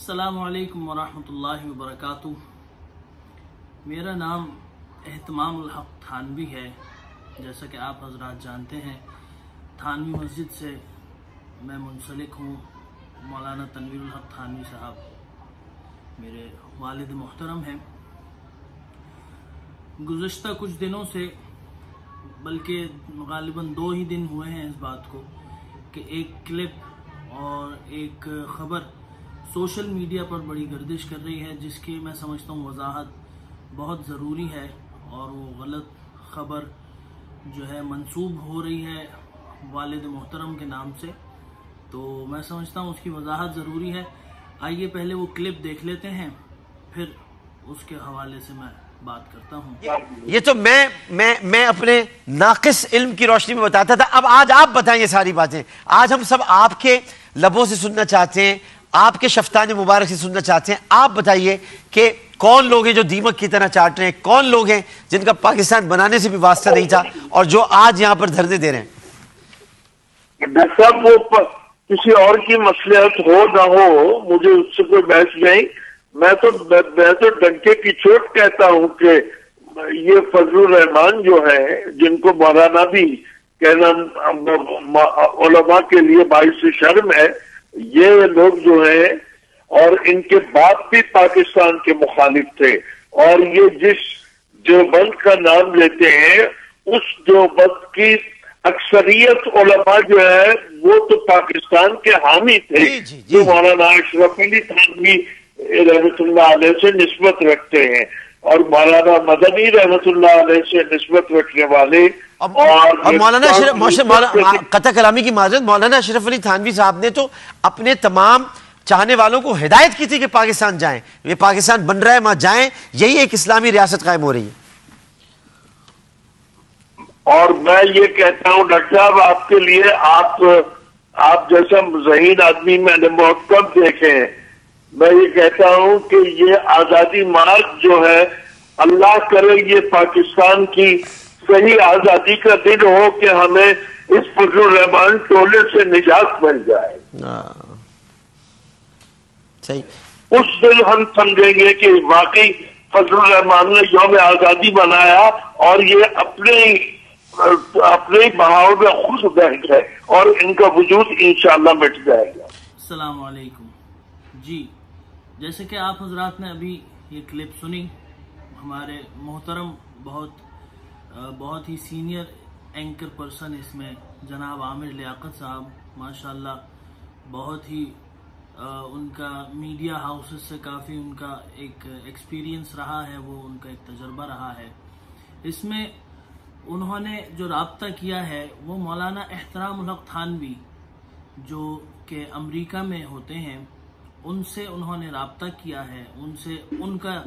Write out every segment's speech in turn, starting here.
السلام علیکم ورحمۃ اللہ وبرکاتہ۔ میرا نام اہتمام الحق تھانوی ہے، جیسا کہ آپ حضرات جانتے ہیں۔ تھانوی مسجد سے میں منسلک ہوں، مولانا تنویر الحق تھانوی صاحب۔ میرے والد محترم ہیں۔ گزشتہ کچھ دنوں سے، بلکہ غالباً دو ہی دن ہوئے ہیں اس بات کو، کہ ایک کلپ اور ایک خبر سوشل میڈیا پر بڑی گردش کر رہی ہے، جس کی میں سمجھتا ہوں وضاحت بہت ضروری ہے اور وہ غلط خبر جو ہے منسوب ہو رہی ہے والد محترم کے نام سے۔ تو میں سمجھتا ہوں اس کی وضاحت ضروری ہے۔ آئیے پہلے وہ کلپ دیکھ لیتے ہیں، پھر اس کے حوالے سے میں بات کرتا ہوں۔ یہ تو میں میں میں اپنے ناقص علم کی روشنی میں بتاتا تھا۔ اب آج آپ بتائیں یہ ساری باتیں۔ آج ہم سب آپ کے لبوں سے سننا چاہتے ہیں۔ آپ کے شفتان مبارک سے سننا چاہتے ہیں۔ آپ بتائیے کہ کون لوگ ہیں جو دیمک کی طرح چاٹ رہے ہیں؟ کون لوگ ہیں جن کا پاکستان بنانے سے بھی واسطہ نہیں تھا اور جو آج یہاں پر دھرنے دے رہے ہیں؟ صاحب وہ کسی اور کی مصلحت ہو نہ ہو، مجھے اس سے کوئی بحث نہیں۔ میں تو میں تو ڈنکے کی چوٹ کہتا ہوں کہ یہ فضل الرحمان جو ہے جن کو مولانا بھی کہنا علماء کے لیے باعث شرم ہے یہ لوگ جو ہیں اور ان کے باپ بھی پاکستان کے مخالف تھے۔ اور یہ جس دیوبند کا نام لیتے ہیں اس دیوبند کی اکثریت علماء جو ہے وہ تو پاکستان کے حامی تھے۔ جی، جی، جی۔ جو مولانا اشرف علی تھانوی رحمت اللہ علیہ سے نسبت رکھتے ہیں۔ اور مولانا مدنی رحمت اللہ علیہ سے نسبت رکھنے والے اب اب مولانا اشرف موش- مولانا قطع کلامی کی معذرت مولانا اشرف علی تھانوی صاحب نے تو اپنے تمام چاہنے والوں کو ہدایت کی تھی کہ پاکستان جائیں۔ یہ پاکستان بن رہا ہے وہاں جائیں۔ یہی ایک اسلامی ریاست قائم ہو رہی ہے۔ اور میں یہ کہتا ہوں ڈاکٹر صاحب آپ کے لیے آپ آپ جیسا ذہین آدمی میں نے بہت کم دیکھے ہیں۔ میں یہ کہتا ہوں کہ یہ آزادی مارچ جو ہے اللہ کرے یہ پاکستان کی صحیح آزادی کا دن ہو کہ ہمیں اس فضل الرحمان ٹولے سے نجات مل جائے۔ صحیح۔ اس دن ہم سمجھیں گے کہ واقعی فضل الرحمان نے یوم آزادی بنایا اور یہ اپنے اپنے بہاؤ میں خود بیٹھ گئے اور ان کا وجود انشاءاللہ مٹ جائے گا۔ السلام علیکم۔ جی۔ جیسے کہ آپ حضرات نے ابھی یہ کلپ سنی، ہمارے محترم بہت بہت ہی سینئر اینکر پرسن اس میں جناب عامر لیاقت صاحب، ماشاءاللہ بہت ہی ان کا میڈیا ہاؤسز سے کافی ان کا ایک ایکسپیرینس رہا ہے، وہ ان کا ایک تجربہ رہا ہے۔ اس میں انہوں نے جو رابطہ کیا ہے، وہ مولانا احترام الحق تھانوی، جو کہ امریکہ میں ہوتے ہیں ان سے انہوں نے رابطہ کیا ہے، ان سے ان کا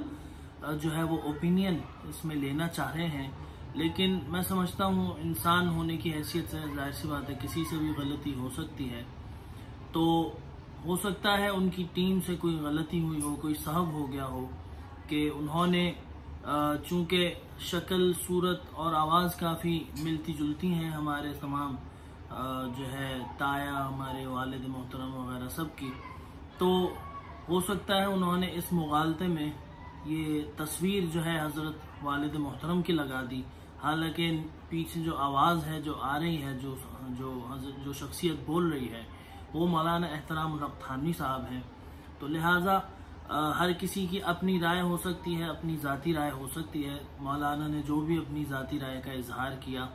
جو ہے وہ اوپینین اس میں لینا چاہ رہے ہیں۔ لیکن میں سمجھتا ہوں انسان ہونے کی حیثیت سے ظاہر سی بات ہے، کسی سے بھی غلطی ہو سکتی ہے۔ تو ہو سکتا ہے ان کی ٹیم سے کوئی غلطی ہوئی ہو، کوئی صحب ہو گیا ہو کہ انہوں نے چونکہ شکل، صورت اور آواز کافی ملتی جلتی ہیں ہمارے تمام جو ہے تایا، ہمارے والد محترم وغیرہ سب کی تو ہو سکتا ہے انہوں نے اس مغالطے میں یہ تصویر جو ہے حضرت والد محترم کی لگا دی۔ حالانکہ پیچھے جو آواز ہے، جو آ رہی ہے، جو جو حضرت جو شخصیت بول رہی ہے، وہ مولانا احترام الحق تھانوی صاحب ہیں۔ تو لہٰذا ہر کسی کی اپنی رائے ہو سکتی ہے، اپنی ذاتی رائے ہو سکتی ہے۔ مولانا نے جو بھی اپنی ذاتی رائے کا اظہار کیا،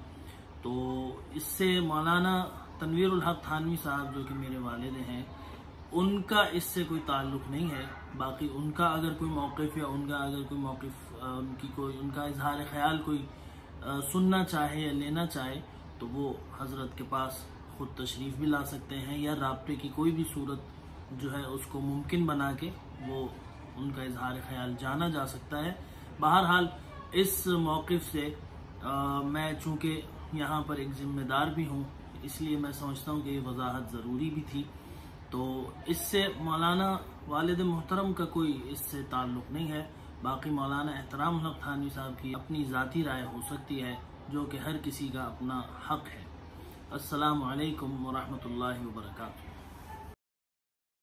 تو اس سے مولانا تنویر الحق تھانوی صاحب جو کہ میرے والد ہیں ان کا اس سے کوئی تعلق نہیں ہے، باقی ان کا اگر کوئی موقف یا ان کا اگر کوئی موقف ان کی کوئی، ان کا اظہار خیال کوئی سننا چاہے یا لینا چاہے، تو وہ حضرت کے پاس خود تشریف بھی لا سکتے ہیں یا رابطے کی کوئی بھی صورت جو ہے اس کو ممکن بنا کے وہ ان کا اظہار خیال جانا جا سکتا ہے۔ بہرحال، اس موقف سے میں چونکہ یہاں پر ایک ذمہ دار بھی ہوں، اس لیے میں سمجھتا ہوں کہ یہ وضاحت ضروری بھی تھی۔ تو اس سے مولانا والد محترم کا کوئی اس سے تعلق نہیں ہے۔ باقی مولانا احترام حق تھانوی صاحب کی اپنی ذاتی رائے ہو سکتی ہے، جو کہ ہر کسی کا اپنا حق ہے۔ السلام علیکم ورحمۃ اللہ وبرکاتہ۔